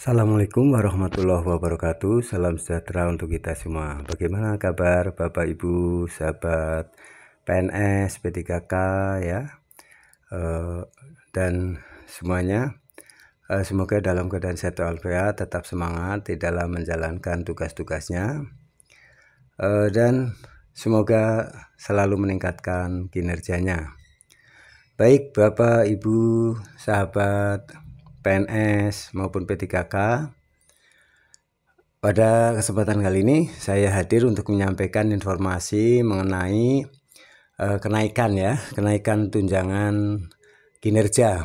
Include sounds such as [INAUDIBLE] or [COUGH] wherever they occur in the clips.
Assalamualaikum warahmatullahi wabarakatuh. Salam sejahtera untuk kita semua. Bagaimana kabar Bapak Ibu sahabat PNS P3K ya? Uh, Dan semuanya uh, Semoga dalam keadaan sehat walafiat Tetap semangat di dalam menjalankan tugas-tugasnya. Uh, Dan semoga selalu meningkatkan kinerjanya. Baik Bapak Ibu sahabat PNS maupun P3K. Pada kesempatan kali ini saya hadir untuk menyampaikan informasi mengenai uh, kenaikan ya, kenaikan tunjangan kinerja.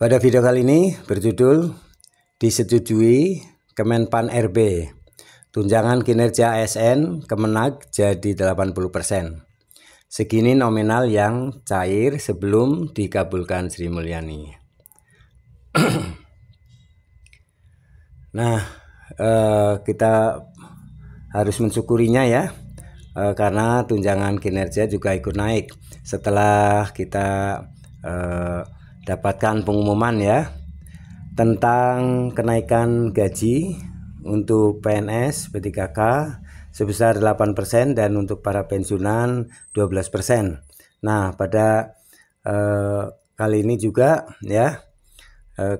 Pada video kali ini berjudul disetujui Kemenpan RB. Tunjangan kinerja ASN Kemenag jadi 80%. Segini nominal yang cair sebelum dikabulkan Sri Mulyani. [CLEARS THROAT] nah, eh, kita harus mensyukurinya ya, eh, karena tunjangan kinerja juga ikut naik setelah kita eh, dapatkan pengumuman ya tentang kenaikan gaji untuk PNS P3K sebesar 8% dan untuk para pensiunan 12%. Nah, pada eh, kali ini juga ya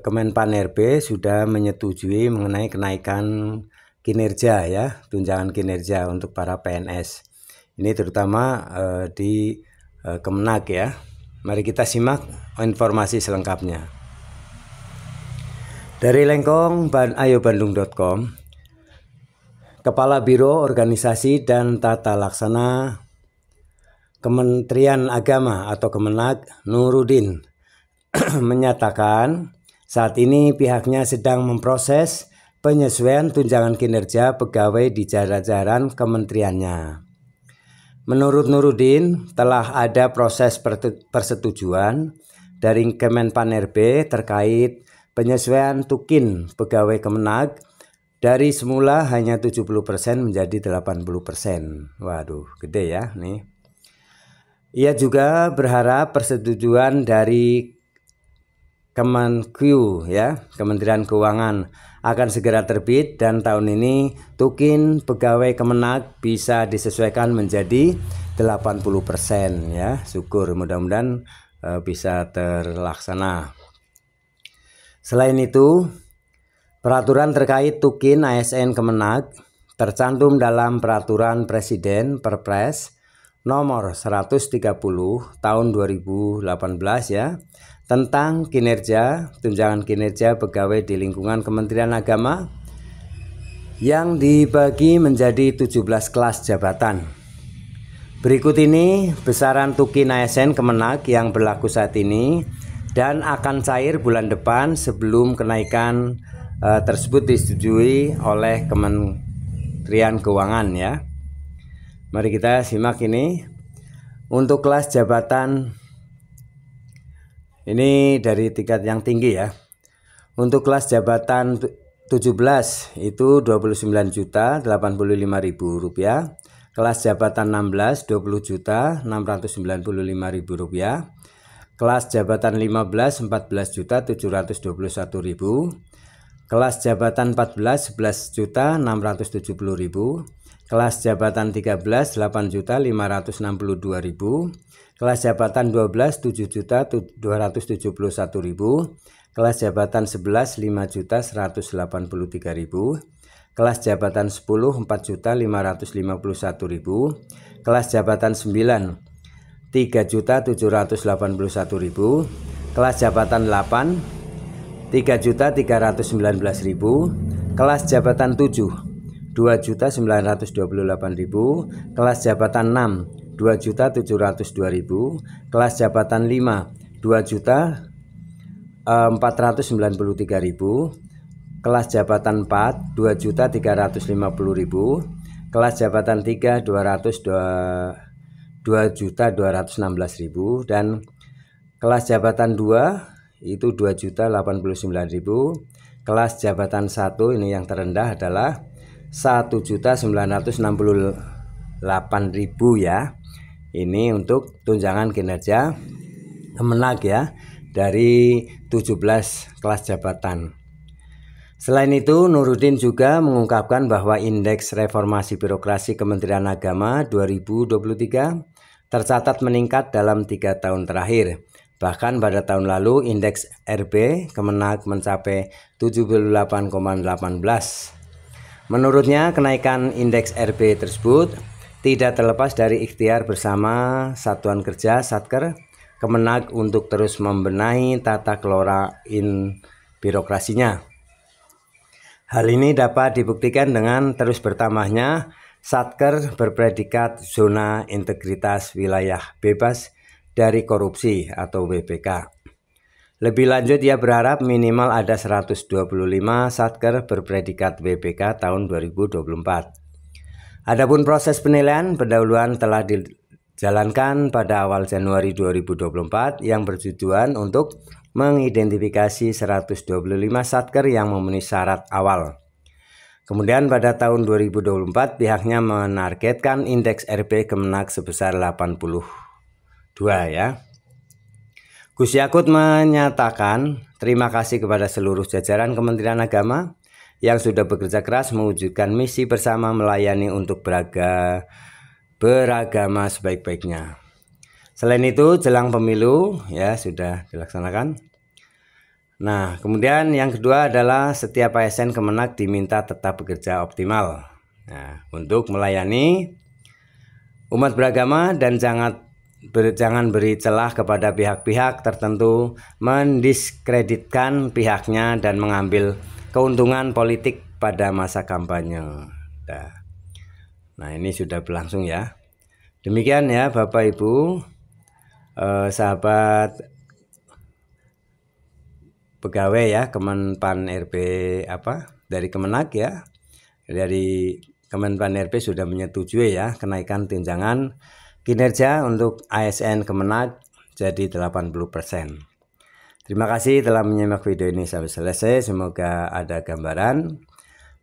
Kemenpan RB sudah menyetujui mengenai kenaikan kinerja ya, tunjangan kinerja untuk para PNS. Ini terutama uh, di uh, Kemenag ya. Mari kita simak informasi selengkapnya. Dari Lengkong ayobandung.com Kepala Biro Organisasi dan Tata Laksana Kementerian Agama atau Kemenag Nurudin [CLEARS THROAT] menyatakan saat ini pihaknya sedang memproses penyesuaian tunjangan kinerja pegawai di jajaran kementeriannya. Menurut Nurudin, telah ada proses persetujuan dari Kemenpan RB terkait penyesuaian tukin pegawai Kemenag dari semula hanya 70% menjadi 80%. Waduh, gede ya nih. Ia juga berharap persetujuan dari Kemenq ya, Kementerian Keuangan akan segera terbit dan tahun ini tukin pegawai Kemenag bisa disesuaikan menjadi 80% ya. Syukur mudah-mudahan uh, bisa terlaksana. Selain itu, peraturan terkait tukin ASN Kemenag tercantum dalam peraturan Presiden Perpres nomor 130 tahun 2018 ya tentang kinerja, tunjangan kinerja pegawai di lingkungan Kementerian Agama yang dibagi menjadi 17 kelas jabatan. Berikut ini besaran tukin ASN Kemenag yang berlaku saat ini dan akan cair bulan depan sebelum kenaikan uh, tersebut disetujui oleh Kementerian Keuangan ya. Mari kita simak ini. Untuk kelas jabatan ini dari tingkat yang tinggi ya. Untuk kelas jabatan 17 itu 29 juta 85 ribu rupiah. Kelas jabatan 16 20 juta 695 ribu rupiah. Kelas jabatan 15 14 juta 721 ribu. Kelas jabatan 14 11 juta 670 ribu. Kelas jabatan 13 8 juta 562 ribu. Kelas jabatan 12 7 juta 271 ribu. Kelas jabatan 11 5 juta 183 ribu. Kelas jabatan 10 4 juta 551 ribu. Kelas jabatan 9 3 juta 781 ribu. Kelas jabatan 8 3 juta 319 ribu. Kelas jabatan 7 2 juta 928 ribu kelas jabatan 6 2.702.000 kelas jabatan 5 2.493.000 kelas jabatan 4 2.350.000 kelas jabatan 3 200 2.216.000 dan kelas jabatan 2 itu 2.089.000 kelas jabatan 1 ini yang terendah adalah 1.968.000 ya ini untuk tunjangan kinerja Kemenag ya dari 17 kelas jabatan. Selain itu, Nurudin juga mengungkapkan bahwa indeks reformasi birokrasi Kementerian Agama 2023 tercatat meningkat dalam tiga tahun terakhir. Bahkan pada tahun lalu indeks RB Kemenag mencapai 78,18. Menurutnya kenaikan indeks RB tersebut tidak terlepas dari ikhtiar bersama Satuan Kerja Satker Kemenag untuk terus membenahi tata kelola in birokrasinya. Hal ini dapat dibuktikan dengan terus bertambahnya Satker berpredikat Zona Integritas Wilayah Bebas dari Korupsi atau WBK. Lebih lanjut ia berharap minimal ada 125 Satker berpredikat WBK tahun 2024. Adapun proses penilaian pendahuluan telah dijalankan pada awal Januari 2024 yang bertujuan untuk mengidentifikasi 125 satker yang memenuhi syarat awal. Kemudian pada tahun 2024 pihaknya menargetkan indeks RP Kemenak sebesar 82 ya. Gus Yakut menyatakan terima kasih kepada seluruh jajaran Kementerian Agama yang sudah bekerja keras mewujudkan misi bersama melayani untuk beraga, beragama sebaik-baiknya. Selain itu jelang pemilu ya sudah dilaksanakan. Nah, kemudian yang kedua adalah setiap ASN Kemenak diminta tetap bekerja optimal. Nah, untuk melayani umat beragama dan jangan ber, jangan beri celah kepada pihak-pihak tertentu mendiskreditkan pihaknya dan mengambil keuntungan politik pada masa kampanye. Nah, ini sudah berlangsung ya. Demikian ya Bapak Ibu eh, sahabat pegawai ya Kemenpan RP apa dari Kemenak ya dari Kemenpan RP sudah menyetujui ya kenaikan tunjangan kinerja untuk ASN Kemenak jadi 80%. Terima kasih telah menyimak video ini sampai selesai. Semoga ada gambaran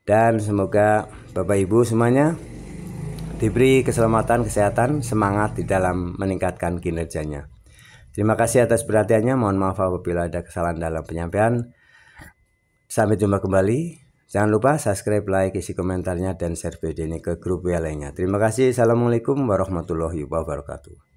dan semoga Bapak Ibu semuanya diberi keselamatan, kesehatan, semangat di dalam meningkatkan kinerjanya. Terima kasih atas perhatiannya. Mohon maaf apabila ada kesalahan dalam penyampaian. Sampai jumpa kembali. Jangan lupa subscribe, like, isi komentarnya, dan share video ini ke grup WA lainnya. Terima kasih. Assalamualaikum warahmatullahi wabarakatuh.